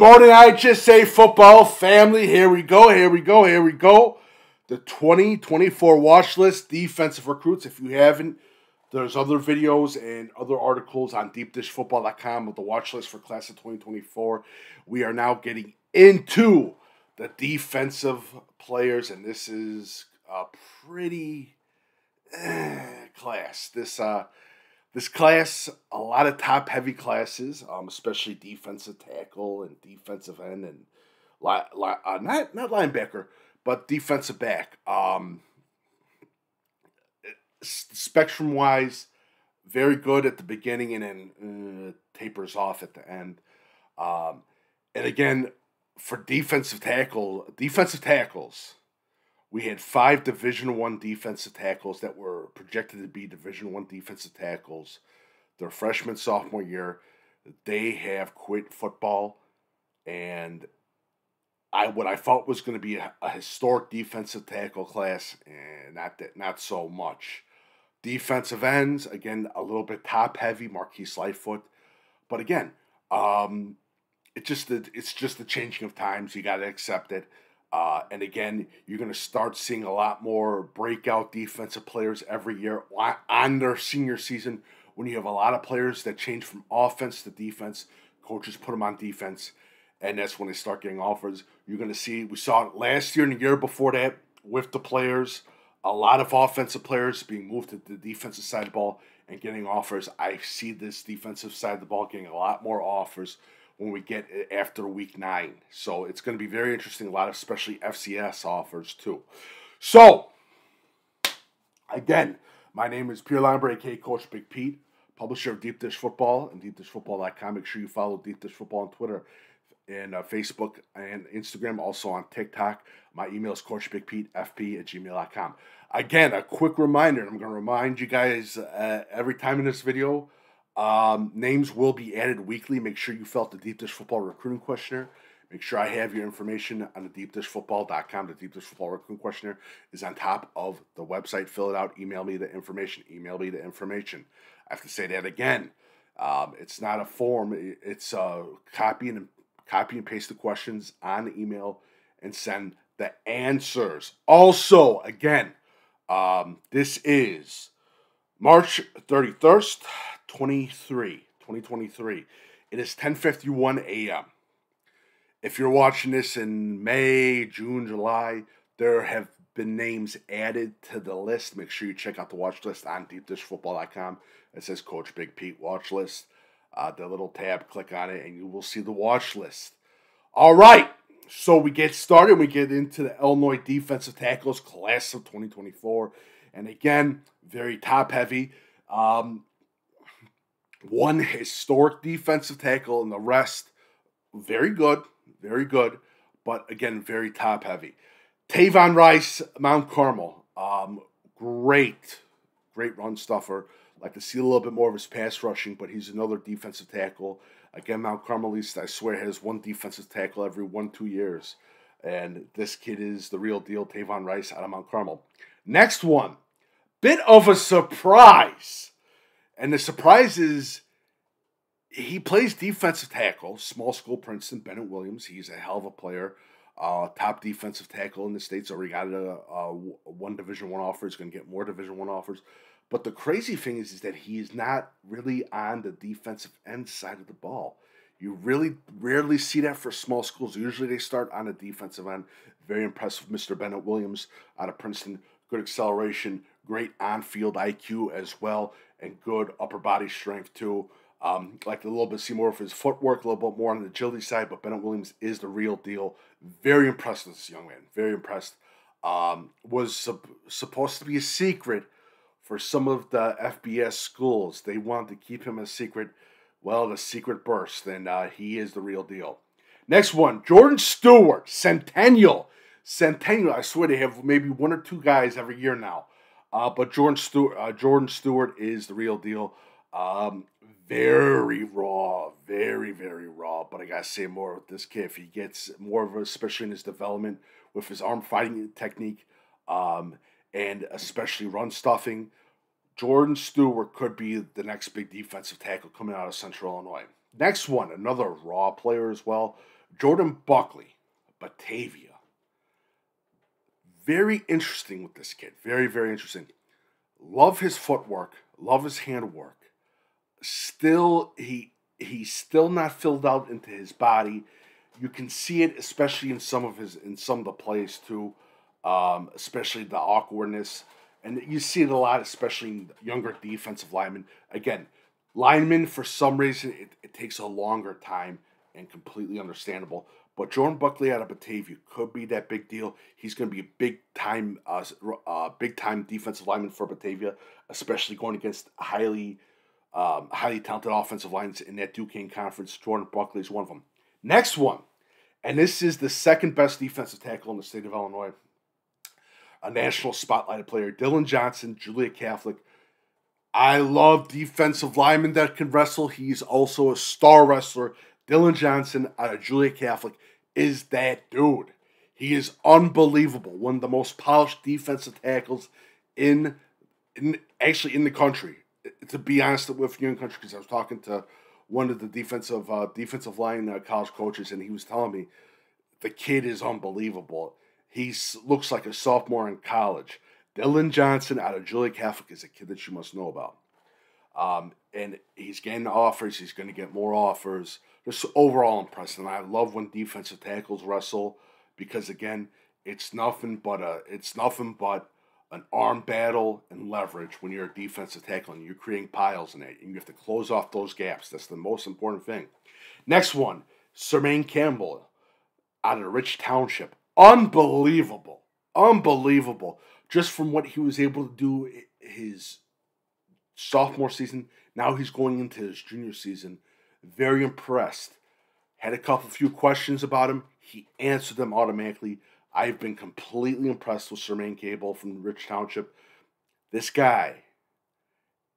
Morning, HSA football family. Here we go, here we go, here we go. The 2024 watch list defensive recruits. If you haven't, there's other videos and other articles on deepdishfootball.com with the watch list for class of 2024. We are now getting into the defensive players, and this is a pretty eh, class. This uh this class, a lot of top heavy classes, um, especially defensive tackle and defensive end and li- li- uh, not not linebacker, but defensive back. Um, spectrum wise, very good at the beginning and then uh, tapers off at the end. Um, and again, for defensive tackle, defensive tackles, we had five Division One defensive tackles that were projected to be Division One defensive tackles. Their freshman sophomore year, they have quit football, and I what I thought was going to be a, a, historic defensive tackle class, and not that not so much. Defensive ends again a little bit top heavy, Marquise Lightfoot, but again, um, it's just it's just the changing of times. You got to accept it. Uh, and again, you're going to start seeing a lot more breakout defensive players every year on their senior season when you have a lot of players that change from offense to defense. Coaches put them on defense, and that's when they start getting offers. You're going to see, we saw it last year and the year before that with the players, a lot of offensive players being moved to the defensive side of the ball and getting offers. I see this defensive side of the ball getting a lot more offers when we get after week nine. So it's going to be very interesting. A lot of especially FCS offers too. So again, my name is Peter Leinweber, aka Coach Big Pete, publisher of Deep Dish Football and DeepDishFootball.com. Make sure you follow Deep Dish Football on Twitter and uh, Facebook and Instagram, also on TikTok. My email is CoachBigPeteFP at gmail.com. Again, a quick reminder, I'm going to remind you guys uh, every time in this video um, names will be added weekly. Make sure you fill out the Deep Dish Football Recruiting Questionnaire. Make sure I have your information on the deepdishfootball.com. The Deep Dish Football Recruiting Questionnaire is on top of the website. Fill it out. Email me the information. Email me the information. I have to say that again. Um, it's not a form. It's uh, copy and copy and paste the questions on the email and send the answers. Also, again, um, this is March 31st, 23, 2023. It is 10:51 a.m. If you're watching this in May, June, July, there have been names added to the list. Make sure you check out the watch list on deepdishfootball.com. It says Coach Big Pete watch list. Uh, the little tab, click on it, and you will see the watch list. All right, so we get started. We get into the Illinois defensive tackles class of 2024, and again, very top heavy. Um, one historic defensive tackle, and the rest very good, very good, but again, very top heavy. Tavon Rice, Mount Carmel, um, great, great run stuffer. Like to see a little bit more of his pass rushing, but he's another defensive tackle. Again, Mount Carmel East, I swear, has one defensive tackle every one, two years. And this kid is the real deal, Tavon Rice out of Mount Carmel. Next one, bit of a surprise and the surprise is he plays defensive tackle, small school Princeton, Bennett Williams. He's a hell of a player. Uh, top defensive tackle in the states. Already got a, a one Division One offer. He's going to get more Division One offers. But the crazy thing is, is that he is not really on the defensive end side of the ball. You really rarely see that for small schools. Usually they start on the defensive end. Very impressed with Mr. Bennett Williams out of Princeton. Good acceleration, great on field IQ as well and good upper body strength too. Um, like a little bit see more of his footwork, a little bit more on the agility side, but Bennett Williams is the real deal. Very impressed with this young man. Very impressed. Um, was sup- supposed to be a secret for some of the FBS schools. They wanted to keep him a secret. Well, the secret burst, and uh, he is the real deal. Next one, Jordan Steward, Centennial. Centennial, I swear they have maybe one or two guys every year now uh, but Jordan Steward, uh, Jordan Steward is the real deal. Um, very raw, very very raw. But I gotta say more with this kid. If he gets more of, a, especially in his development with his arm fighting technique, um, and especially run stuffing, Jordan Steward could be the next big defensive tackle coming out of Central Illinois. Next one, another raw player as well, Jordan Buckley, Batavia. Very interesting with this kid. Very, very interesting. Love his footwork, love his handwork. Still, he he's still not filled out into his body. You can see it, especially in some of his in some of the plays too, um, especially the awkwardness, and you see it a lot, especially in younger defensive linemen. Again, linemen for some reason it, it takes a longer time and completely understandable. But Jordan Buckley out of Batavia could be that big deal. He's going to be a big time, uh, uh, big time defensive lineman for Batavia, especially going against highly, um, highly talented offensive lines in that DuKane conference. Jordan Buckley is one of them. Next one, and this is the second best defensive tackle in the state of Illinois. A national spotlighted player, Dillian Johnson, Joliet Catholic. I love defensive linemen that can wrestle. He's also a star wrestler. Dillian Johnson out of Joliet Catholic is that dude. He is unbelievable. One of the most polished defensive tackles in, in actually in the country. To be honest with you, in country, because I was talking to one of the defensive uh, defensive line uh, college coaches, and he was telling me the kid is unbelievable. He looks like a sophomore in college. Dillian Johnson out of Joliet Catholic is a kid that you must know about. Um, and he's getting offers. He's going to get more offers just overall impressive. And I love when defensive tackles wrestle because again, it's nothing but a it's nothing but an arm battle and leverage when you're a defensive tackle and you're creating piles in it. And you have to close off those gaps. That's the most important thing. Next one, Sirmaine Campbell out of Rich Township. Unbelievable. Unbelievable. Just from what he was able to do his sophomore season. Now he's going into his junior season very impressed. Had a couple few questions about him. He answered them automatically. I've been completely impressed with Sirmaine Campbell from Rich Township. This guy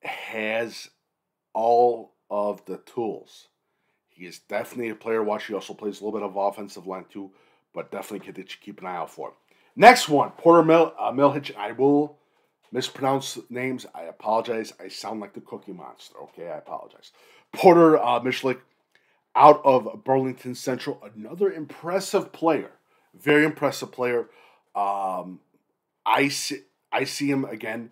has all of the tools. He is definitely a player watch. He also plays a little bit of offensive line too, but definitely you keep an eye out for. Next one, Porter Mil- uh. I will mispronounce names. I apologize. I sound like the Cookie Monster. Okay, I apologize. Porter uh, Mishlik out of Burlington Central, another impressive player, very impressive player. Um, I see, I see him again,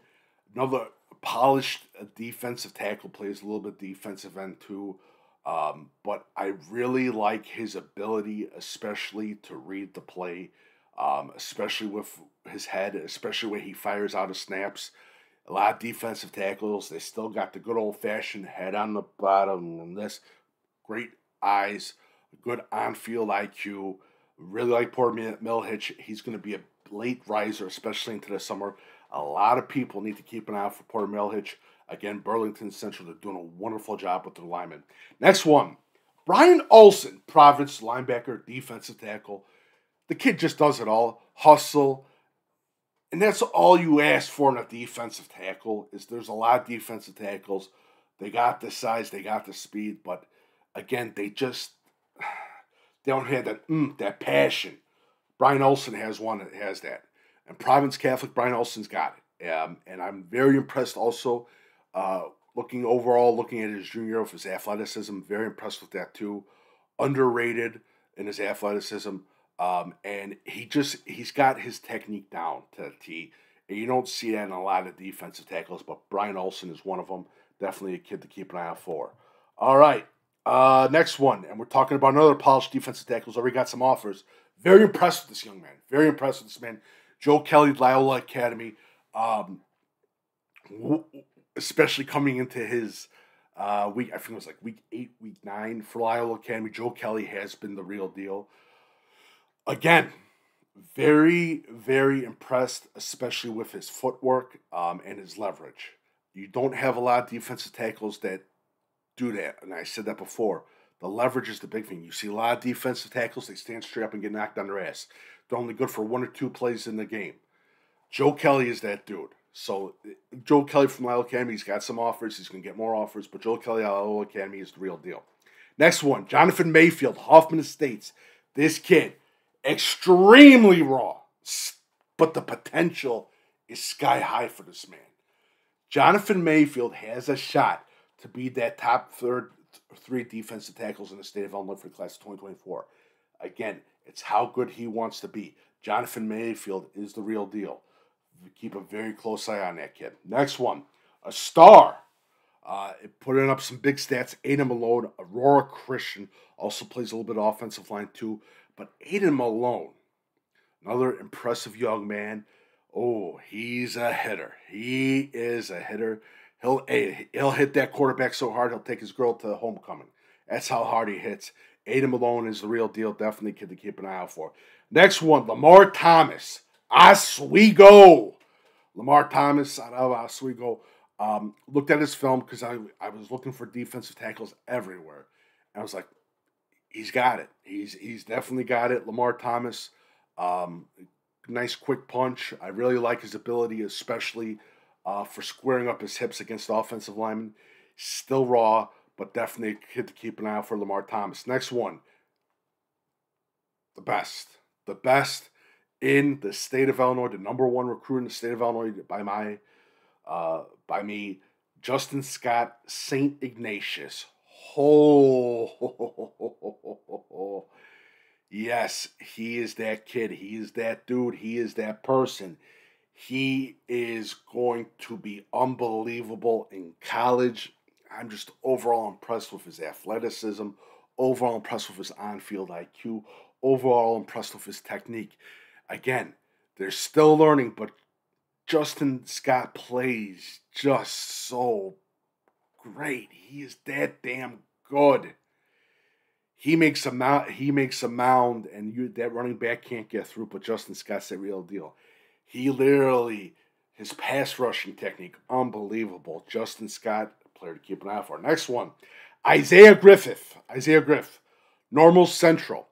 another polished uh, defensive tackle, plays a little bit defensive end too. Um, but I really like his ability, especially to read the play, um, especially with his head, especially when he fires out of snaps a lot of defensive tackles. They still got the good old fashioned head on the bottom and this great eyes, good on field IQ. Really like poor Mihelich. He's going to be a late riser, especially into the summer. A lot of people need to keep an eye out for Porter Mihelich. Again, Burlington Central, they're doing a wonderful job with their linemen. Next one, Byron Olson, Providence linebacker, defensive tackle. The kid just does it all. Hustle, and that's all you ask for in a defensive tackle is there's a lot of defensive tackles. They got the size, they got the speed, but again, they just they don't have that mm, that passion. Byron Olson has one that has that, and Providence Catholic Byron Olson's got it. Um, and I'm very impressed also. Uh, looking overall, looking at his junior year of his athleticism, very impressed with that too. Underrated in his athleticism. Um, and he just he's got his technique down to T. And you don't see that in a lot of defensive tackles, but Byron Olson is one of them. Definitely a kid to keep an eye out for. All right, uh, next one, and we're talking about another polished defensive tackle tackles. Already got some offers. Very impressed with this young man. Very impressed with this man. Joe Kelly, Loyola Academy, um, especially coming into his uh, week. I think it was like week eight, week nine for Loyola Academy. Joe Kelly has been the real deal again, very, very impressed, especially with his footwork um, and his leverage. You don't have a lot of defensive tackles that do that, and I said that before. The leverage is the big thing. You see a lot of defensive tackles, they stand straight up and get knocked on their ass. They're only good for one or two plays in the game. Joe Kelly is that dude. So Joe Kelly from Loyola Academy, he's got some offers. He's going to get more offers, but Joe Kelly at Loyola Academy is the real deal. Next one, Johnathan Mayfield, Hoffman Estates. This kid, extremely raw, but the potential is sky high for this man. Johnathan Mayfield has a shot to be that top third three defensive tackles in the state of Illinois for class of 2024. Again, it's how good he wants to be. Johnathan Mayfield is the real deal. Keep a very close eye on that kid. Next one, a star. Uh, putting up some big stats. Aidan Malone, Aurora Christian, also plays a little bit of offensive line too. But Aidan Malone, another impressive young man. Oh, he's a hitter. He is a hitter. He'll he'll hit that quarterback so hard he'll take his girl to homecoming. That's how hard he hits. Aidan Malone is the real deal. Definitely kid to keep an eye out for. Next one, Lemmarr Thomas. Oswego. Lemmarr Thomas out of Oswego. Um, looked at his film because I, I was looking for defensive tackles everywhere. And I was like, he's got it. He's he's definitely got it. Lemmarr Thomas, um, nice quick punch. I really like his ability, especially uh, for squaring up his hips against offensive linemen. Still raw, but definitely kid to keep an eye out for Lemmarr Thomas. Next one, the best, the best in the state of Illinois, the number one recruit in the state of Illinois by my, uh, by me, Justin Scott Saint Ignatius. Oh, yes, he is that kid. He is that dude. He is that person. He is going to be unbelievable in college. I'm just overall impressed with his athleticism, overall impressed with his on field IQ, overall impressed with his technique. Again, they're still learning, but Justin Scott plays just so great. He is that damn good. He makes a mound. He makes a mound, and you that running back can't get through. But Justin Scott's the real deal. He literally his pass rushing technique unbelievable. Justin Scott, player to keep an eye for. Next one, Isaiah Griffith. Isaiah Griffith, Normal Central.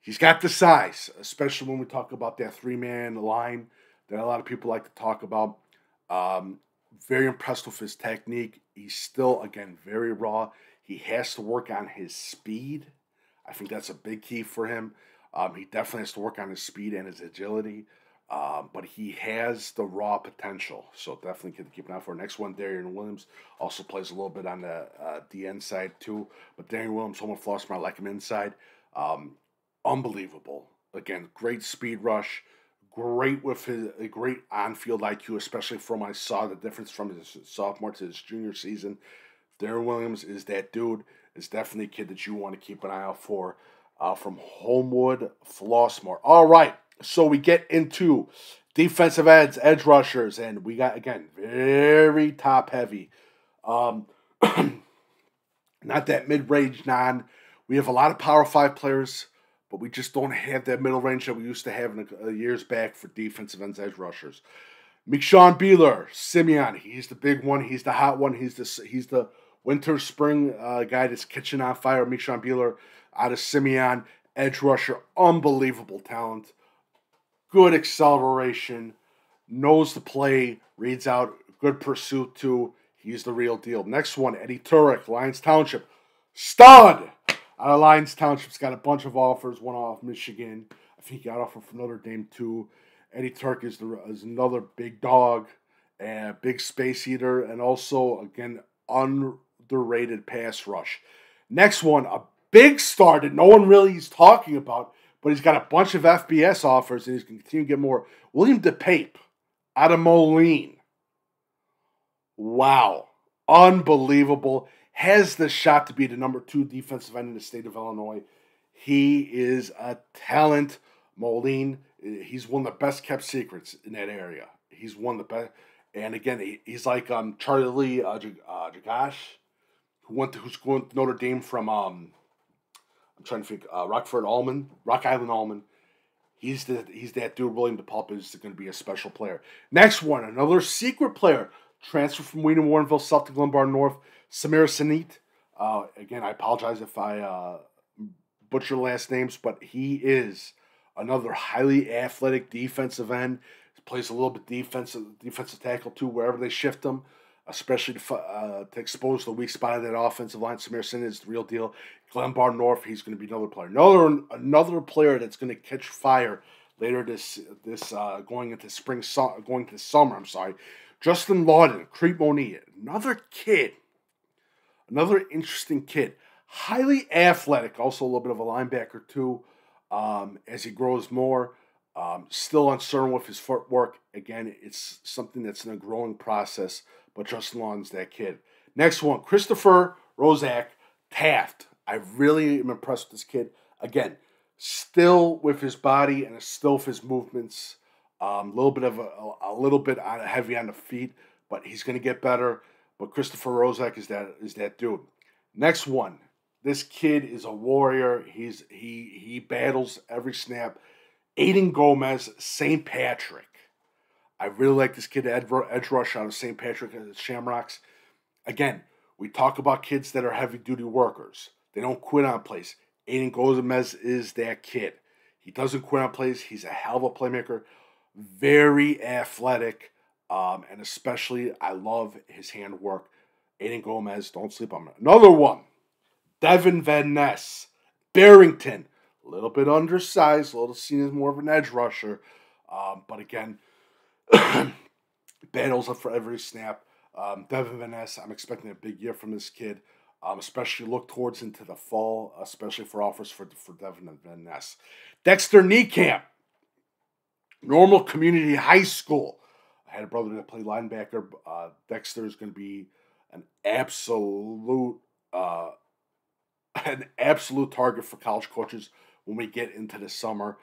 He's got the size, especially when we talk about that three man line that a lot of people like to talk about. Um, very impressed with his technique. He's still, again, very raw. He has to work on his speed. I think that's a big key for him. Um, he definitely has to work on his speed and his agility. Um, but he has the raw potential, so definitely can keep an eye for. Next one, Darion Williams also plays a little bit on the uh, DN side too. But Darion Williams, Homewood Flossmoor, I like him inside. Um, unbelievable. Again, great speed rush, great with his a great on-field IQ, especially from I saw the difference from his sophomore to his junior season. Darion Williams is that dude. Is definitely a kid that you want to keep an eye out for. Uh, from Homewood, Flossmoor. All right, so we get into defensive ends, edge rushers, and we got again very top heavy. Um, not that mid range non. We have a lot of power five players but we just don't have that middle range that we used to have in the, years back for defensive ends edge rushers. Mikeshun Beeler, Simeon, he's the big one. He's the hot one. He's the he's the winter spring uh, guy that's catching on fire. Mikeshun Beeler out of Simeon, edge rusher, unbelievable talent, good acceleration, knows the play, reads out, good pursuit too. He's the real deal. Next one, Eddie Tuerk, Lyons Township, stud. Uh, Lyons Township's got a bunch of offers. One off Michigan. I think he got offer from Notre Dame too. Eddie Tuerk is, the, is another big dog, and big space eater, and also again underrated pass rush. Next one, a big star that no one really is talking about, but he's got a bunch of FBS offers, and he's going to continue to get more. William DePaepe out of Moline. Wow, unbelievable has the shot to be the number two defensive end in the state of Illinois. He is a talent. Moline, he's one of the best kept secrets in that area. He's one of the best. And again, he, he's like um, Charlie uh, uh, Jagusah, who went to, who's going to Notre Dame from um, I'm trying to think uh, Rockford Alleman, Rock Island Alleman. He's the he's that dude. William DePaepe is going to be a special player. Next one, another secret player transfer from Wheaton Warrenville, South to Glenbard North. Samir Sanit. Uh, again, I apologize if I uh, butcher last names, but he is another highly athletic defensive end. He plays a little bit defensive defensive tackle too, wherever they shift him, especially to, uh, to expose the weak spot of that offensive line. Samir Sanit is the real deal. Glenbard North, he's going to be another player. Another another player that's going to catch fire later this this uh, going into spring going to summer. I'm sorry, Justin Lawton, Crete Monee, another kid Another interesting kid, highly athletic, also a little bit of a linebacker too. Um, as he grows more, um, still uncertain with his footwork. Again, it's something that's in a growing process, but Justin Law's that kid. Next one, Christopher Roszak Taft. I really am impressed with this kid. Again, still with his body and still with his movements. A um, little bit of a, a, little bit heavy on the feet, but he's going to get better. But Christopher Roszak is that is that dude. Next one, this kid is a warrior. He's he he battles every snap. Aiden Gomez, St. Patrick. I really like this kid edge rush out of St. Patrick and the Shamrocks. Again, we talk about kids that are heavy duty workers. They don't quit on plays. Aiden Gomez is that kid. He doesn't quit on plays. He's a hell of a playmaker, very athletic, um, and especially I love his handwork. Aiden Gomez, don't sleep on him. Another one, Devan Van Ness, Barrington, a little bit undersized, a little seen as more of an edge rusher, um, but again, battles up for every snap. Um, Devan Van Ness, I'm expecting a big year from this kid. Um, especially look towards into the fall, especially for offers for, for Devin and Van Ness. Dexter Niekamp, Normal Community High School. Had a brother that played linebacker. Uh, Dexter is going to be an absolute, uh, an absolute target for college coaches when we get into the summer.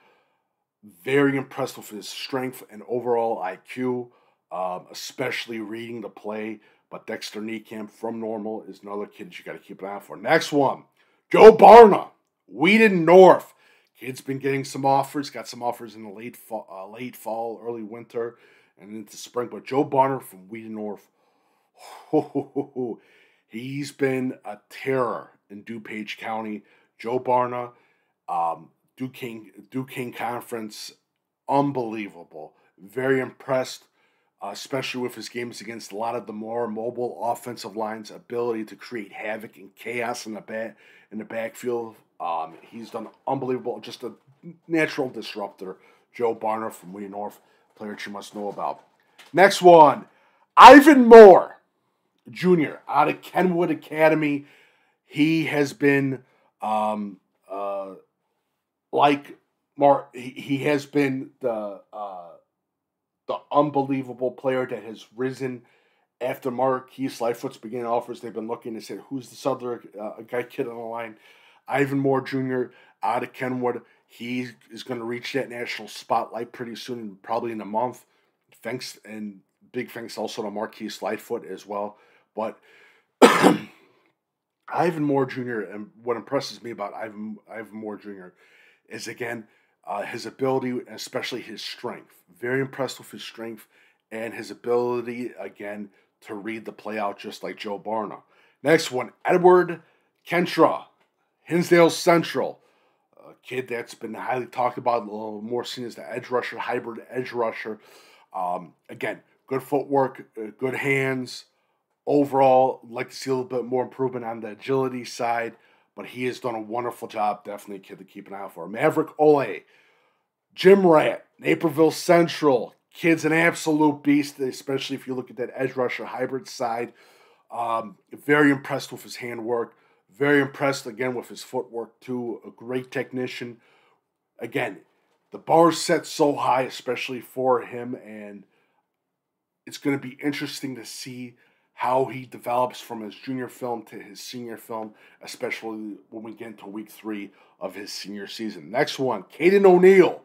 Very impressed with his strength and overall IQ, um, especially reading the play. But Dexter Niekamp from Normal is another kid you got to keep an eye for. Next one, Joe Barna, Wheaton North. Kid's been getting some offers, got some offers in the late fall, uh, late fall, early winter, and into spring. But Joe Barna from Wheaton North, he's been a terror in DuPage County. Joe Barna, um, DuKane, Conference, unbelievable. Very impressed uh, especially with his games against a lot of the more mobile offensive lines' ability to create havoc and chaos in the back in the backfield. Um, he's done unbelievable, just a natural disruptor. Joe Barna from Wee North, player you must know about. Next one, Ivan Moore Jr. out of Kenwood Academy. He has been um, uh, like Mark. He, he has been the uh, the unbelievable player that has risen after Marquise Lightfoot's beginning offers. They've been looking to say, who's this other uh, guy kid on the line? Ivan Moore Jr. out of Kenwood. He is going to reach that national spotlight pretty soon, probably in a month. Thanks and big thanks also to Marquise Lightfoot as well. But Ivan Moore Jr. and what impresses me about Ivan Ivan Moore Jr. is again uh, his ability, especially his strength. Very impressed with his strength and his ability, again, to read the play out just like Joe Barna. Next one, Edward Kentra, Hinsdale Central. A kid that's been highly talked about, a little more seen as the edge rusher, hybrid edge rusher. Um, again, good footwork, uh, good hands. Overall, like to see a little bit more improvement on the agility side but he has done a wonderful job. Definitely a kid to keep an eye out for. Maverick Ohle, Jim Rat, Naperville Central. Kid's an absolute beast, especially if you look at that edge rusher hybrid side. Um, very impressed with his handwork. Very impressed again with his footwork too. A great technician. Again, the bar set so high, especially for him, and it's going to be interesting to see how he develops from his junior film to his senior film, especially when we get into week three of his senior season. Next one, Caiden O'Neil.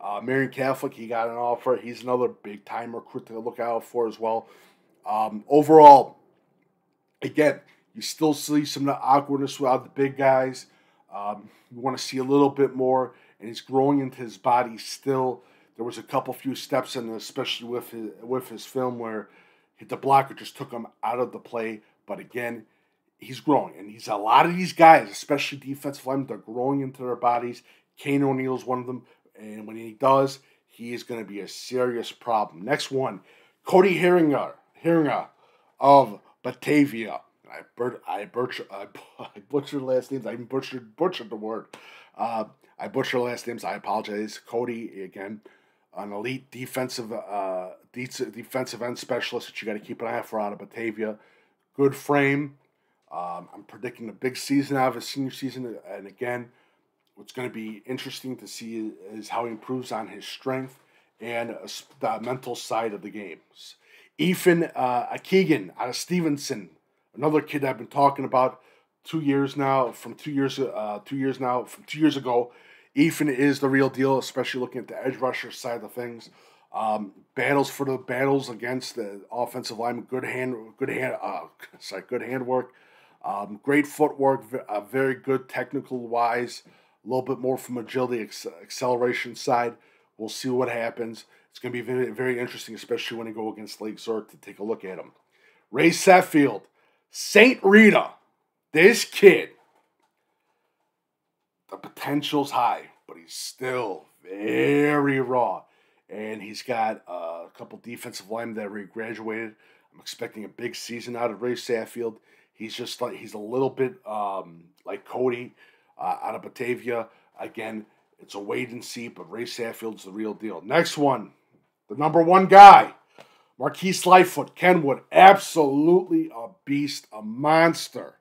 Uh, Marian Catholic, he got an offer. He's another big time recruit to look out for as well. Um, overall, again, you still see some of the awkwardness without the big guys. Um, you want to see a little bit more, and he's growing into his body still. There was a couple few steps in, especially with his, with his film, where the blocker just took him out of the play. But again, he's growing. And he's a lot of these guys, especially defensive linemen, they're growing into their bodies. Kane O'Neil is one of them. And when he does, he is going to be a serious problem. Next one, Cody Heeringa, Heeringa of Batavia. I, bur- I, butcher, I, I butchered last names. I butchered, butchered the word. Uh, I butchered last names. I apologize. Cody, again, an elite defensive uh, defensive end specialist that you got to keep an eye out for out of Batavia. Good frame, Um, I'm predicting a big season out of his senior season, and again, what's going to be interesting to see is how he improves on his strength and the mental side of the games. Ethan uh, Aghakhan out of Stevenson, another kid I've been talking about two years now, from two years uh, two years now, from two years ago. Ethan is the real deal, especially looking at the edge rusher side of things. Um, battles for the battles against the offensive line, good hand, good hand, uh, sorry, good handwork, um, great footwork, uh, very good technical wise. A little bit more from agility, acceleration side. We'll see what happens. It's going to be very, very interesting, especially when they go against Lake Zurich to take a look at him. Ray Saffold, St. Rita. This kid, the potential's high, but he's still very raw. And he's got a couple defensive linemen that already graduated. I'm expecting a big season out of Ray Saffold. He's just like he's a little bit um, like Cody uh, out of Batavia. Again, it's a wait and see, but Ray Saffold's the real deal. Next one, the number one guy, Marquise Lightfoot, Kenwood, absolutely a beast, a monster.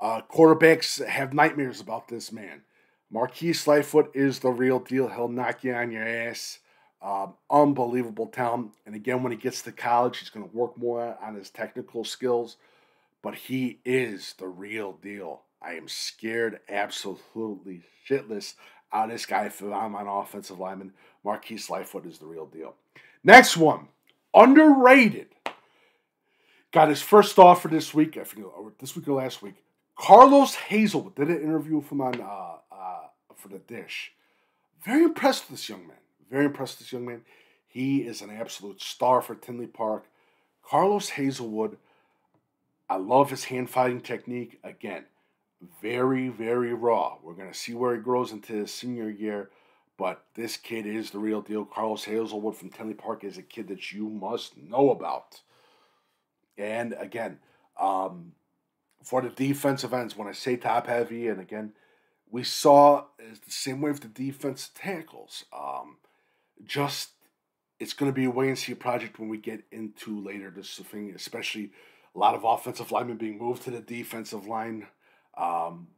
Uh, quarterbacks have nightmares about this man. Marquise Lightfoot is the real deal. He'll knock you on your ass. Um, unbelievable talent. And again, when he gets to college, he's going to work more on his technical skills. But he is the real deal. I am scared absolutely shitless out of this guy if I'm an offensive lineman. Marquise Lightfoot is the real deal. Next one, underrated. Got his first offer this week. I think this week or last week. Carlos Hazelwood did an interview with him on uh, uh, for the dish. Very impressed with this young man. Very impressed with this young man. He is an absolute star for Tinley Park. Carlos Hazelwood, I love his hand fighting technique. Again, very, very raw. We're going to see where he grows into his senior year. But this kid is the real deal. Carlos Hazelwood from Tinley Park is a kid that you must know about. And again, um, for the defensive ends, when I say top heavy, and again, we saw the same way with the defense tackles. Um, just it's going to be a wait and see project when we get into later this thing, especially a lot of offensive linemen being moved to the defensive line, um,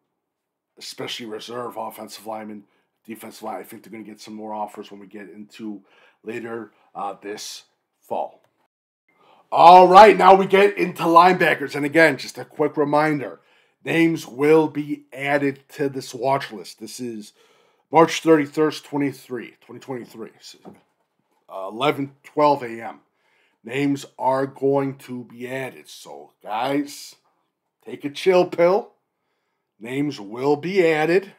especially reserve offensive linemen, defensive line. I think they're going to get some more offers when we get into later uh, this fall. All right, now we get into linebackers. And again, just a quick reminder names will be added to this watch list. This is March 31st, 23, 2023, uh, 11 12 a.m. Names are going to be added. So, guys, take a chill pill. Names will be added.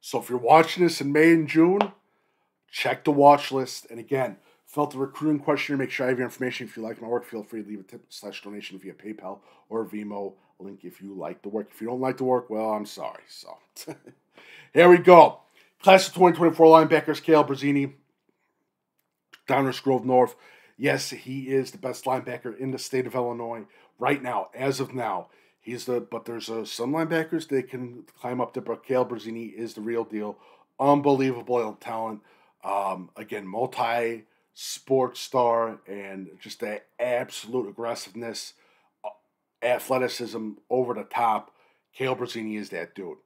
So, if you're watching this in May and June, check the watch list. And again, Fill out the recruiting questionnaire. Make sure I have your information. If you like my work, feel free to leave a tip slash donation via PayPal or Venmo link if you like the work. If you don't like the work, well, I'm sorry. So here we go. Class of 2024 linebackers, Kale Brazzini, Downers Grove North. Yes, he is the best linebacker in the state of Illinois right now, as of now. He's the but there's uh, some linebackers they can climb up to, but Kale Brazzini is the real deal. Unbelievable talent. Um, again, multi sports star and just the absolute aggressiveness, uh, athleticism over the top. Kale Brazzini is that dude.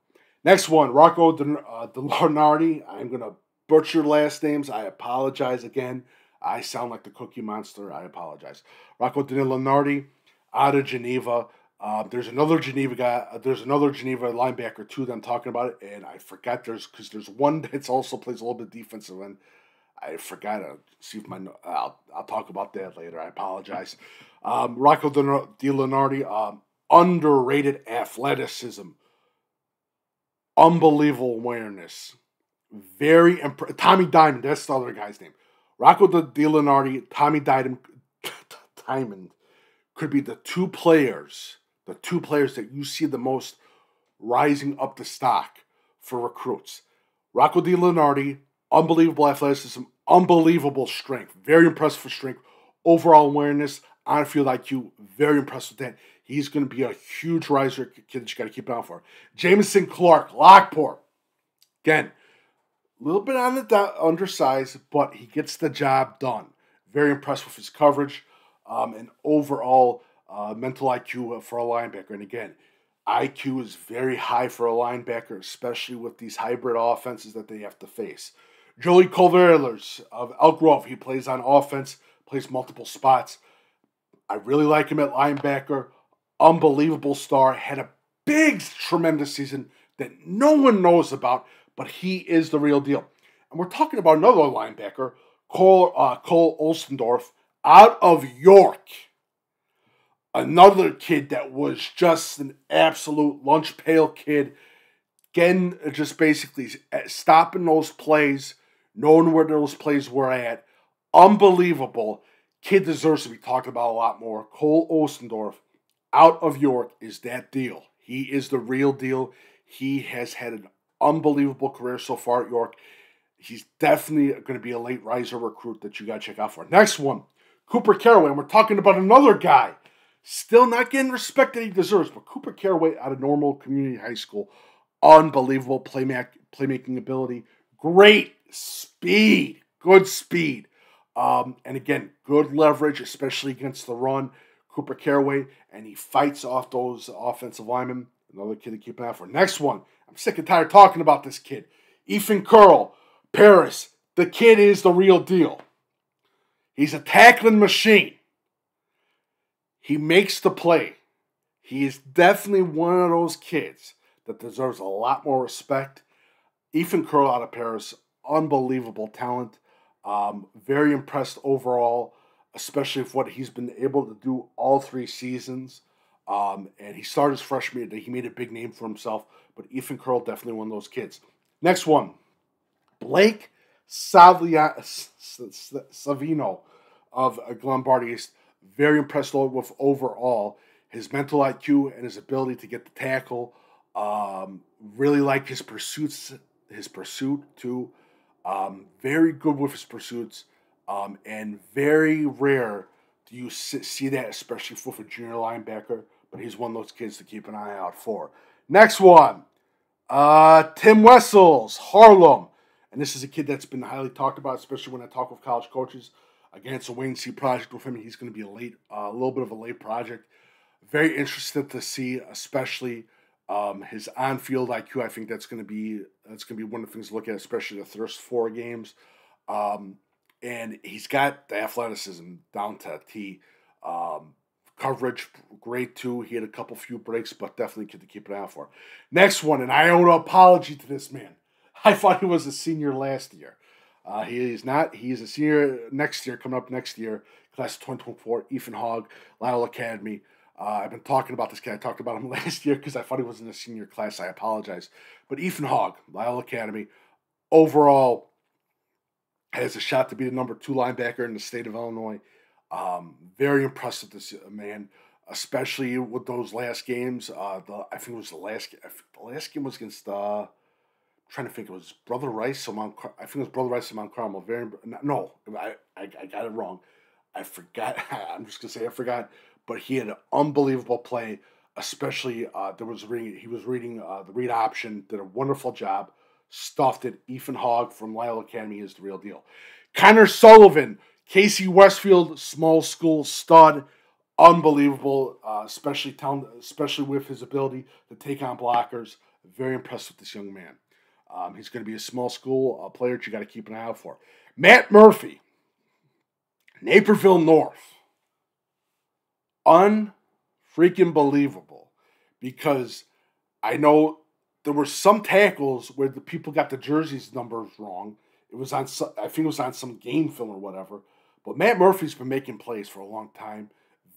Next one, Rocco DeLeonardi. Uh, I'm going to butcher last names. I apologize again. I sound like the Cookie Monster. I apologize. Rocco DeLeonardi out of Geneva. Uh, there's another Geneva guy. Uh, there's another Geneva linebacker too that I'm talking about, and I forgot there's because there's one that's also plays a little bit defensive end. I forgot to see if my I'll I'll talk about that later. I apologize. Um, Rocco DeLeonardi, um, underrated athleticism, unbelievable awareness, very imp- Tommy Diamond. That's the other guy's name. Rocco DeLeonardi, Tommy Diamond, Diamond could be the two players, the two players that you see the most rising up the stock for recruits. Rocco DeLeonardi, unbelievable athleticism, unbelievable strength. Very impressive for strength. Overall awareness, on field IQ, very impressed with that. He's going to be a huge riser kid that you got to keep an eye for. Jamison Clark, Lockport. Again, a little bit on the undersized, but he gets the job done. Very impressed with his coverage um, and overall uh, mental IQ for a linebacker. And again, IQ is very high for a linebacker, especially with these hybrid offenses that they have to face. Joey Culverlers of Elk Grove, he plays on offense, plays multiple spots. I really like him at linebacker. Unbelievable star. Had a big, tremendous season that no one knows about, but he is the real deal. And we're talking about another linebacker, Cole, uh, Cole out of York another kid that was just an absolute lunch pail kid. Again, uh, just basically uh, stopping those plays, knowing where those plays were at. Unbelievable. Kid deserves to be talked about a lot more. Cole Ostendorf out of York is that deal. He is the real deal. He has had an unbelievable career so far at York. He's definitely going to be a late riser recruit that you got to check out for. Next one, Cooper Caraway. And we're talking about another guy Still not getting respect that he deserves, but Cooper Caraway out of normal community high school, unbelievable playmaking playmaking ability, great speed, good speed, um, and again, good leverage, especially against the run. Cooper Caraway, and he fights off those offensive linemen. Another kid to keep an eye for. Next one, I'm sick and tired talking about this kid. Ethan Curl, Paris. The kid is the real deal. He's a tackling machine. He makes the play. He is definitely one of those kids that deserves a lot more respect. Ethan Curl out of Paris, unbelievable talent. Um, very impressed overall, especially with what he's been able to do all three seasons. Um, and he started his freshman year. He made a big name for himself. But Ethan Curl, definitely one of those kids. Next one, Blake Savia, Savino of Glenbard East. Very impressed with overall his mental IQ and his ability to get the tackle. Um, really like his pursuits, his pursuit too. Um, very good with his pursuits, um, and very rare do you see that, especially for a junior linebacker. But he's one of those kids to keep an eye out for. Next one, uh, Tim Wessels, Harlem, and this is a kid that's been highly talked about, especially when I talk with college coaches. Again, it's a wait and see project with him. He's going to be a late, uh, a little bit of a late project. Very interested to see, especially um, his on-field IQ. I think that's going to be that's going to be one of the things to look at, especially the first four games. Um, and he's got the athleticism down to T. Um, coverage great too. He had a couple few breaks, but definitely kid to keep an eye out for. Next one, and I owe an apology to this man. I thought he was a senior last year. Uh, he is not. He's a senior next year, coming up next year, class of 2024, Ethan Hogg, Lyle Academy. Uh, I've been talking about this guy. I talked about him last year because I thought he was in a senior class. I apologize. But Ethan Hogg, Lyle Academy, overall has a shot to be the number two linebacker in the state of Illinois. Um, very impressed with this man, especially with those last games. Uh, the, I think it was the last. Game. The last game was against. Uh, trying to think, it was Brother Rice or Mount. Car- I think it was Brother Rice and Mount Carmel. Very no, I, I, I got it wrong. I forgot. I'm just gonna say I forgot. But he had an unbelievable play, especially uh, there was reading. He was reading uh, the read option. Did a wonderful job. Stuffed it. Ethan Hogg from Lyle Academy is the real deal. Connor Sullivan, Casey Westfield, small school stud, unbelievable. Uh, especially talent, especially with his ability to take on blockers. Very impressed with this young man. Um, he's going to be a small school uh, player that you got to keep an eye out for. Matt Murphy, Naperville North. Unfreaking believable because I know there were some tackles where the people got the jerseys numbers wrong. It was on, I think it was on some game film or whatever. But Matt Murphy's been making plays for a long time.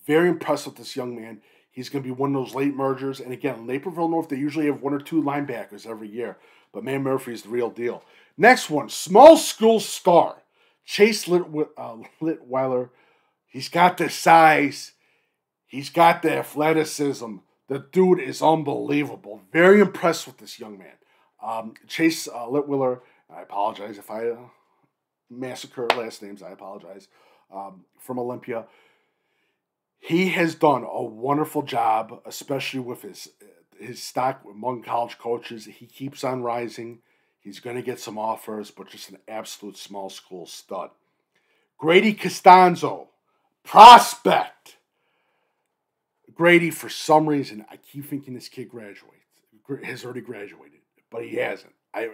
Very impressed with this young man. He's going to be one of those late mergers. And again, Naperville North, they usually have one or two linebackers every year. But man, Murphy is the real deal. Next one, small school star, Chase Lit, uh, Litweiler. He's got the size. He's got the athleticism. The dude is unbelievable. Very impressed with this young man. Um, Chase uh, Litwiller, I apologize if I uh, massacre last names. I apologize. Um, from Olympia. He has done a wonderful job, especially with his his stock among college coaches, he keeps on rising. He's going to get some offers, but just an absolute small school stud. Grady Costanzo, prospect. Grady, for some reason, I keep thinking this kid graduates has already graduated, but he hasn't. I,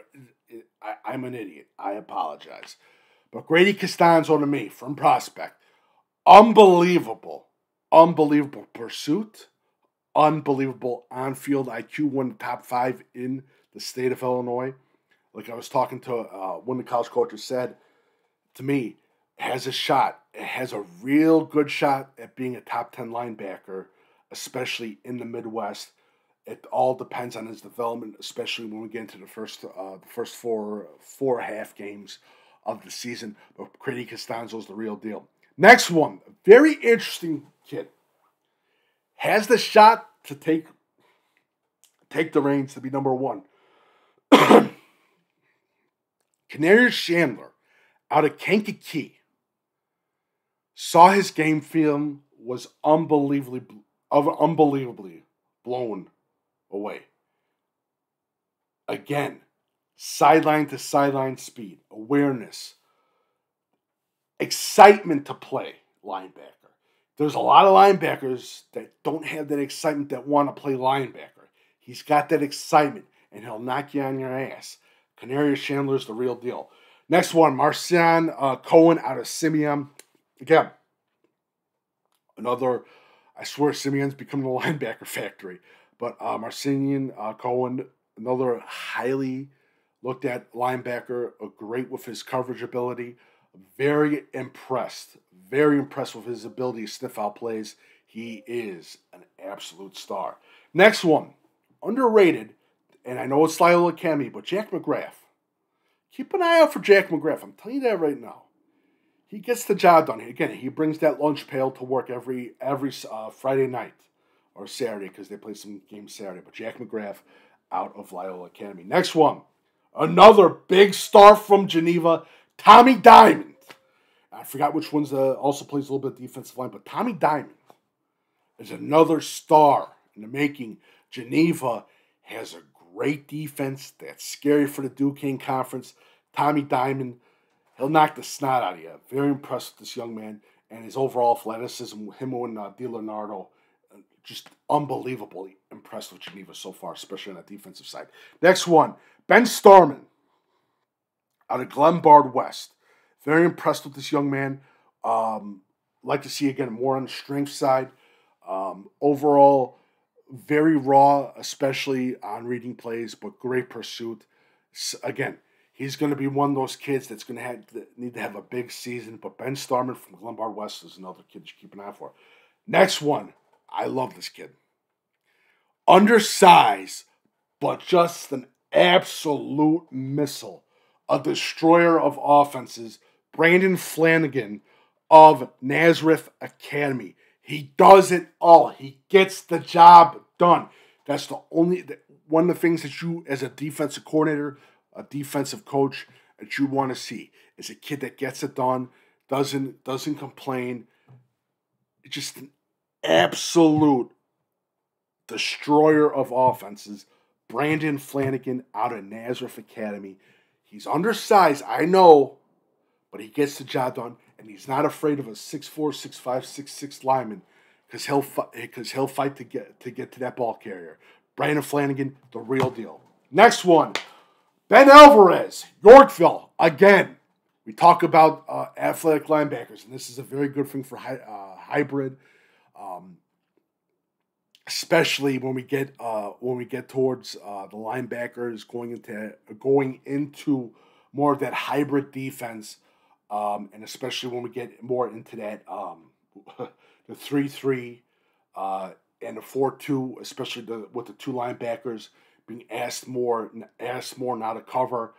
I I'm an idiot. I apologize. But Grady Costanzo to me from prospect, unbelievable, unbelievable pursuit, unbelievable on-field IQ, one of the top five in the state of Illinois. Like I was talking to uh, one of the college coaches said to me, has a shot, It has a real good shot at being a top 10 linebacker, especially in the Midwest. It all depends on his development, especially when we get into the first uh, the first four four half games of the season. But Grady Costanzo is the real deal. Next one, very interesting kid. Has the shot to take take the reins to be number one. Canary Chandler out of Kankakee saw his game film was unbelievably unbelievably blown away. Again, sideline to sideline speed, awareness, excitement to play linebacker. There's a lot of linebackers that don't have that excitement that want to play linebacker. He's got that excitement and he'll knock you on your ass. Canaria Chandler's the real deal. Next one, Marcion uh, Cohen out of Simeon. Again, another, I swear Simeon's becoming a linebacker factory. But uh, uh, Cohen, another highly looked at linebacker, great with his coverage ability. Very impressed, very impressed with his ability to sniff out plays. He is an absolute star. Next one, underrated, and I know it's Loyola Academy, but Jack McGrath. Keep an eye out for Jack McGrath. I'm telling you that right now. He gets the job done. Again, he brings that lunch pail to work every every uh, Friday night or Saturday because they play some games Saturday. But Jack McGrath out of Loyola Academy. Next one, another big star from Geneva, Tommy Diamond. I forgot which one's uh, also plays a little bit defensive line, but Tommy Diamond is another star in the making. Geneva has a great defense that's scary for the DuKane Conference. Tommy Diamond, he'll knock the snot out of you. Very impressed with this young man and his overall athleticism. Him and uh, DeLeonardi just unbelievably impressed with Geneva so far, especially on the defensive side. Next one, Ben Starman out of Glenbard West. Very impressed with this young man. Um, like to see again more on the strength side. Um, overall, very raw, especially on reading plays, but great pursuit. So, again, he's going to be one of those kids that's going to have need to have a big season. But Ben Starman from Glenbard West is another kid you keep an eye for. Next one, I love this kid. Undersized, but just an absolute missile. A destroyer of offenses. Brandon Flanagan of Nazareth Academy. He does it all. He gets the job done. That's the only one of the things that you, as a defensive coordinator, a defensive coach, that you want to see is a kid that gets it done, doesn't doesn't complain. Just an absolute destroyer of offenses, Brandon Flanagan out of Nazareth Academy. He's undersized, I know, but he gets the job done, and he's not afraid of a 6'4", 6'5", 6'6", lineman because he'll because he'll fight to get to get to that ball carrier. Brandon Flanagan, the real deal. Next one, Ben Alvarez, Yorkville again. We talk about uh, athletic linebackers, and this is a very good thing for hy- uh, hybrid um, especially when we get uh, when we get towards uh, the linebackers going into going into more of that hybrid defense, um, and especially when we get more into that um, the three three uh, and the four two, especially the, with the two linebackers being asked more asked more now to cover.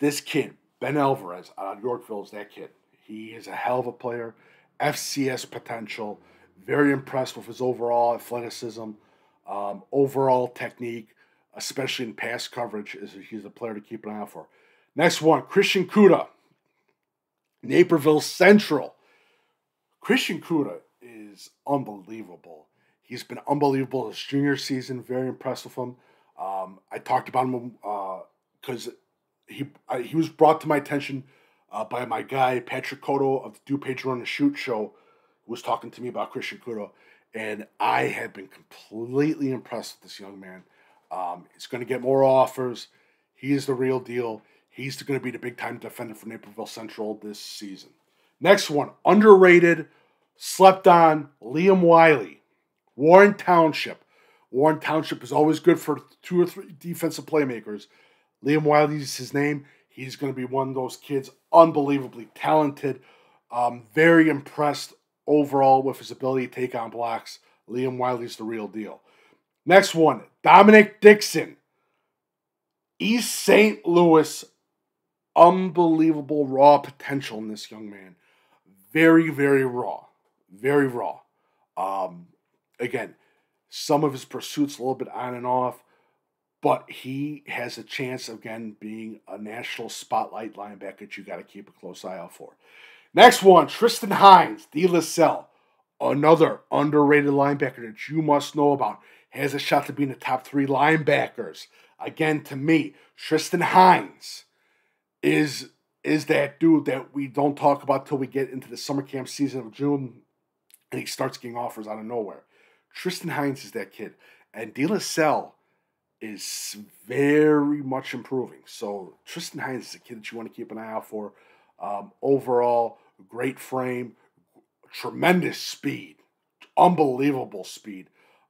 This kid, Ben Alvarez out of Yorkville, is that kid. He is a hell of a player. FCS potential. Very impressed with his overall athleticism, um, overall technique, especially in pass coverage. Is he's a player to keep an eye out for. Next one, Christian Kuda, Naperville Central. Christian Kuda is unbelievable. He's been unbelievable his junior season. Very impressed with him. Um, I talked about him because uh, he he was brought to my attention uh, by my guy Patrick Cotto of the Do Run and Shoot show, was talking to me about Christian Kudo. and I have been completely impressed with this young man. Um, he's going to get more offers. He is the real deal. He's going to be the big time defender for Naperville Central this season. Next one, underrated, slept on, Liam Wiley, Warren Township. Warren Township is always good for two or three defensive playmakers. Liam Wiley is his name. He's going to be one of those kids, unbelievably talented. Um, very impressed overall with his ability to take on blocks. Liam Wiley's the real deal. Next one, Dominic Dixon. East St. Louis, unbelievable raw potential in this young man. Very, very raw. Very raw. Um, again, some of his pursuits a little bit on and off, but he has a chance of, again, being a national spotlight linebacker that you got to keep a close eye out for. Next one, Tristan Hines, De La Salle, another underrated linebacker that you must know about. Has a shot to be in the top three linebackers. Again, to me, Tristan Hines is is that dude that we don't talk about till we get into the summer camp season of June and he starts getting offers out of nowhere. Tristan Hines is that kid. And De La Salle is very much improving. So Tristan Hines is a kid that you want to keep an eye out for. Um, overall, great frame, tremendous speed, unbelievable speed,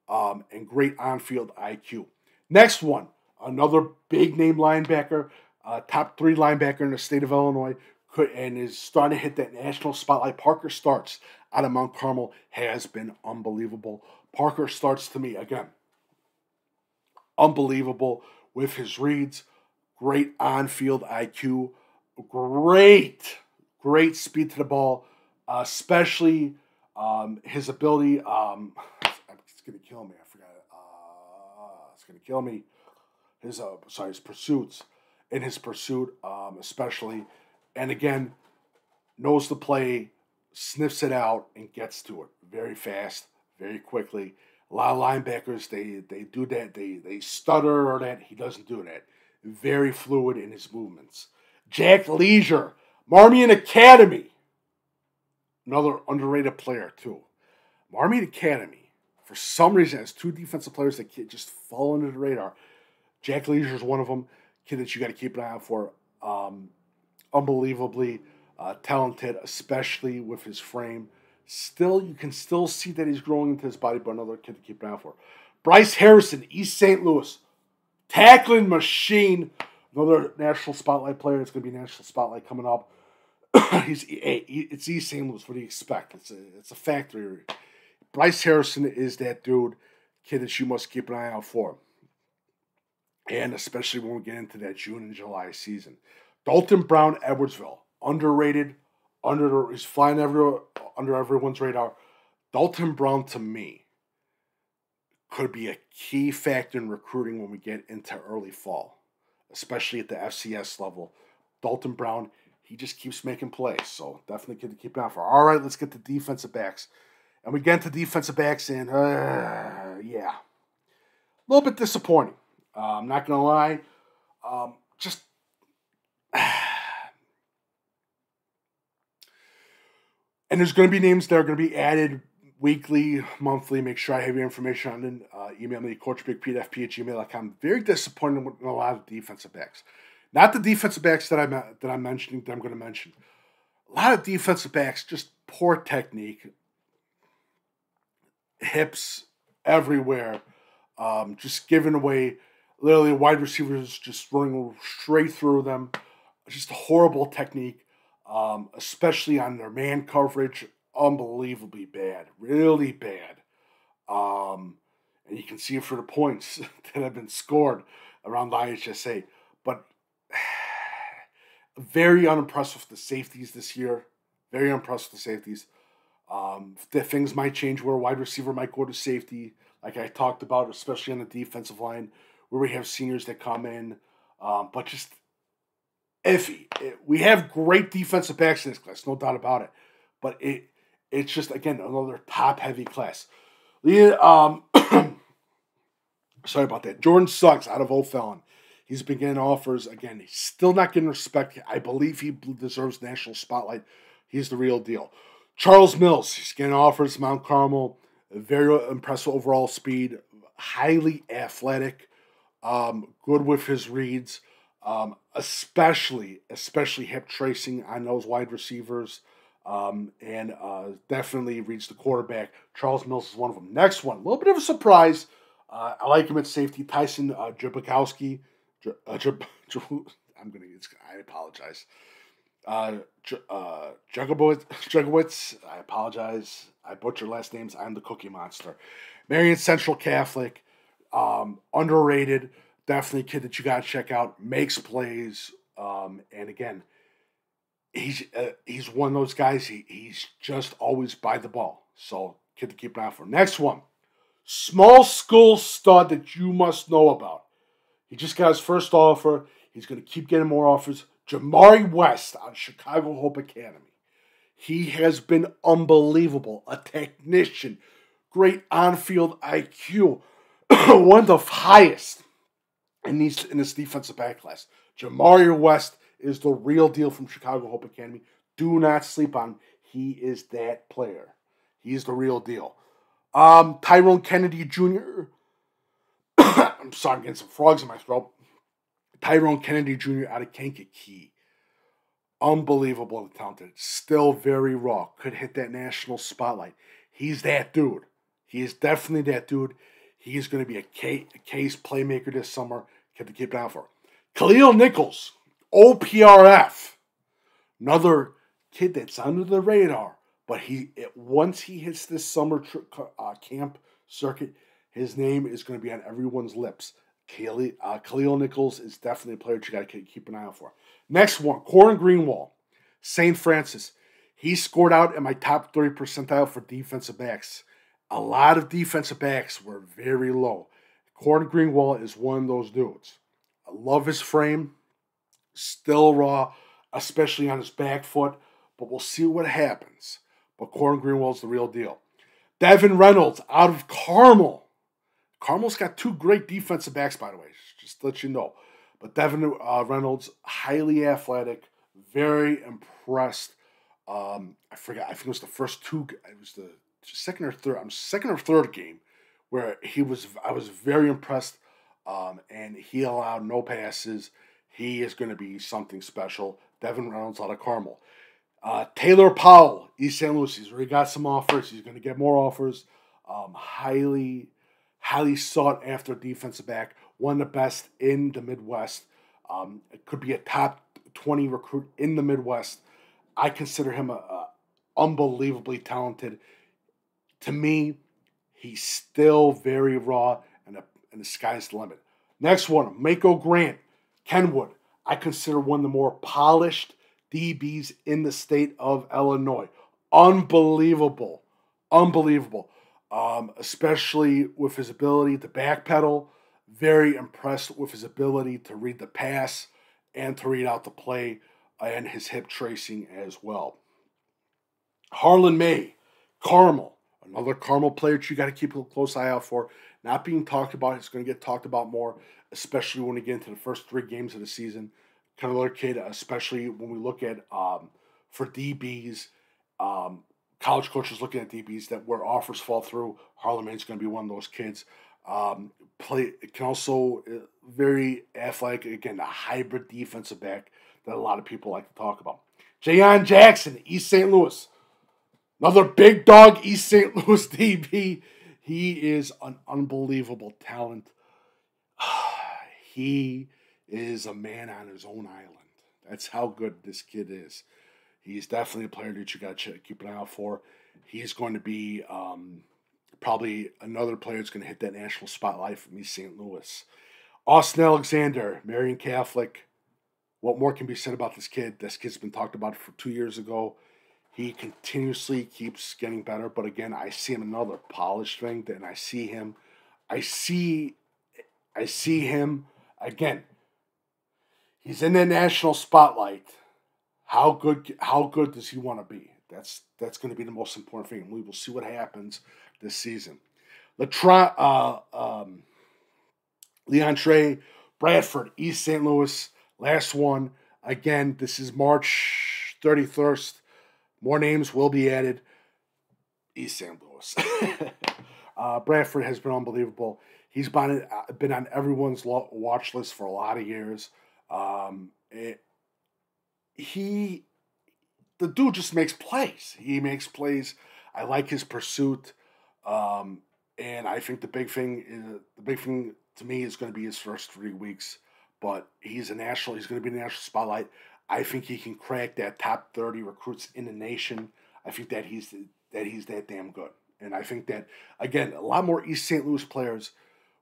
um, and great on field IQ. Next one, another big name linebacker, uh, top three linebacker in the state of Illinois, could, and is starting to hit that national spotlight. Parker starts out of Mount Carmel has been unbelievable. Parker starts to me again, unbelievable with his reads, great on field IQ, great great speed to the ball, uh, especially um, his ability. Um, it's gonna kill me. I forgot. Uh, it's gonna kill me. His uh, sorry, his pursuits in his pursuit, um, especially, and again, knows the play, sniffs it out, and gets to it very fast, very quickly. A lot of linebackers they they do that. They they stutter or that. He doesn't do that. Very fluid in his movements. Jack Leisure Marmion Academy, another underrated player too. Marmion Academy, for some reason, has two defensive players that just fall under the radar. Jack Leisure is one of them. Kid that you got to keep an eye out for. Um, unbelievably uh, talented, especially with his frame. Still, you can still see that he's growing into his body, but another kid to keep an eye out for. Bryce Harrison, East St. Louis, tackling machine. Another national spotlight player. It's going to be national spotlight coming up. he's eh, it's East St. Louis. What do you expect? It's a it's a factory. Bryce Harrison is that dude, kid that you must keep an eye out for, and especially when we get into that June and July season. Dalton Brown, Edwardsville, underrated, under he's flying every under everyone's radar. Dalton Brown to me could be a key factor in recruiting when we get into early fall, especially at the FCS level. Dalton Brown he just keeps making plays. So definitely good to keep an eye for. All right, let's get to defensive backs. And we get into defensive backs, and uh, yeah, a little bit disappointing. Uh, I'm not going to lie. Um, just. and there's going to be names that are going to be added weekly, monthly. Make sure I have your information on it. Uh, email me, coachbigpete at gmail.com. Very disappointed with a lot of defensive backs. Not the defensive backs that I'm that I'm mentioning that I'm going to mention. A lot of defensive backs just poor technique, hips everywhere, um, just giving away. Literally, wide receivers just running straight through them. Just a horrible technique, um, especially on their man coverage. Unbelievably bad, really bad. Um, and you can see it for the points that have been scored around the IHSA. But very unimpressed with the safeties this year. Very unimpressed with the safeties. Um, the things might change where a wide receiver might go to safety, like I talked about, especially on the defensive line, where we have seniors that come in, um, but just iffy. It, we have great defensive backs in this class, no doubt about it. But it it's just again another top heavy class. Um, sorry about that. Jordan Suggs out of O'Fallon. He's been getting offers. Again, he's still not getting respect. I believe he deserves national spotlight. He's the real deal. Charles Mills, he's getting offers Mount Carmel. very impressive overall speed, highly athletic, um, good with his reads, um, especially especially hip tracing on those wide receivers, um, and uh, definitely reads the quarterback. Charles Mills is one of them. Next one, a little bit of a surprise. Uh, I like him at safety. Tyson uh. Uh, I'm gonna. I apologize. Uh, uh, Jugowitz, I apologize. I butcher last names. I'm the Cookie Monster. Marian Central Catholic, um, underrated. Definitely kid that you got to check out. Makes plays. Um, and again, he's uh, he's one of those guys. He, he's just always by the ball. So kid to keep an eye for. Next one, small school stud that you must know about. He just got his first offer. He's going to keep getting more offers. Jamari West on Chicago Hope Academy. He has been unbelievable. A technician, great on field IQ, one of the highest in, these, in this defensive back class. Jamari West is the real deal from Chicago Hope Academy. Do not sleep on. him. He is that player. He's the real deal. Um, Tyrone Kennedy Jr. I'm sorry, I'm getting some frogs in my throat. Tyrone Kennedy Jr. out of Kankakee. Unbelievable talented. Still very raw. Could hit that national spotlight. He's that dude. He is definitely that dude. He is going to be a case playmaker this summer. Get to keep an eye for. Khalil Nichols, OPRF. Another kid that's under the radar. But he once he hits this summer uh, camp circuit, his name is going to be on everyone's lips. Khalil, uh, Khalil Nichols is definitely a player that you got to keep an eye out for. Next one, Corin Greenwall, St. Francis. He scored out in my top 30 percentile for defensive backs. A lot of defensive backs were very low. Corin Greenwall is one of those dudes. I love his frame, still raw, especially on his back foot, but we'll see what happens. But Corin Greenwald's the real deal. Devin Reynolds out of Carmel. Carmel's got two great defensive backs, by the way, just to let you know. But Devin uh, Reynolds, highly athletic, very impressed. Um, I forgot. I think it was the first two. It was the second or third. I'm second or third game where he was. I was very impressed, um, and he allowed no passes. He is going to be something special. Devin Reynolds out of Carmel. Uh, Taylor Powell, East St. Louis. He's already got some offers. He's going to get more offers. Um, highly highly sought after defensive back, one of the best in the Midwest. Um, it could be a top 20 recruit in the Midwest. I consider him a, a unbelievably talented. To me, he's still very raw, and, a, and the sky's the limit. Next one, Mako Grant, Kenwood. I consider one of the more polished DBs in the state of Illinois. Unbelievable. Unbelievable um, especially with his ability to backpedal. Very impressed with his ability to read the pass and to read out the play and his hip tracing as well. Harlan May, Carmel, another Carmel player that you got to keep a close eye out for. Not being talked about, it's going to get talked about more, especially when we get into the first three games of the season. Kind of especially when we look at um, for DBs, um, college coaches looking at DBs that where offers fall through. Harlan May's going to be one of those kids. Um, play can also uh, very athletic. Again, a hybrid defensive back that a lot of people like to talk about. Jayon Jackson, East St. Louis, another big dog, East St. Louis DB. He is an unbelievable talent. he is a man on his own island. That's how good this kid is. He's definitely a player that you got to keep an eye out for. He's going to be um, probably another player that's going to hit that national spotlight from East St. Louis. Austin Alexander, Marian Catholic. What more can be said about this kid? This kid's been talked about for two years ago. He continuously keeps getting better, but again, I see him another polished thing, and I see him. I see, I see him again. He's in the national spotlight how good how good does he want to be? That's that's going to be the most important thing. We will see what happens this season. Latron, uh, um, Leon Trey, Bradford, East St. Louis, last one. Again, this is March 31st. More names will be added. East St. Louis. Uh, Bradford has been unbelievable. He's been uh, been on everyone's watch list for a lot of years. Um, it, he, the dude just makes plays. He makes plays. I like his pursuit, um, and I think the big thing is the big thing to me is going to be his first three weeks. But he's a national. He's going to be in the national spotlight. I think he can crack that top thirty recruits in the nation. I think that he's that he's that damn good. And I think that again, a lot more East St. Louis players.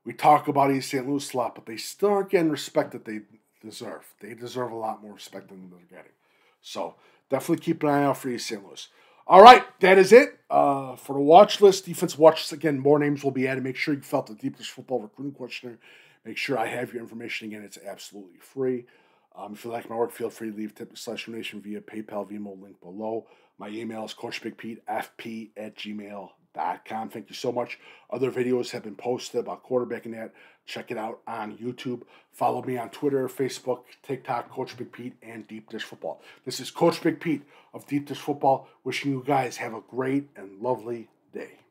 We talk about East St. Louis a lot, but they still aren't getting respect that they deserve. They deserve a lot more respect than they're getting. So definitely keep an eye out for East St. Louis. All right, that is it uh, for the watch list. Defense watch list again. More names will be added. Make sure you felt the Deep Dish Football recruiting questionnaire. Make sure I have your information again. It's absolutely free. Um, if you like my work, feel free to leave tip slash donation via PayPal, Venmo link below. My email is coachbigpetefp at gmail.com. Thank you so much. Other videos have been posted about quarterbacking that. Check it out on YouTube. Follow me on Twitter, Facebook, TikTok, Coach Big Pete, and Deep Dish Football. This is Coach Big Pete of Deep Dish Football, wishing you guys have a great and lovely day.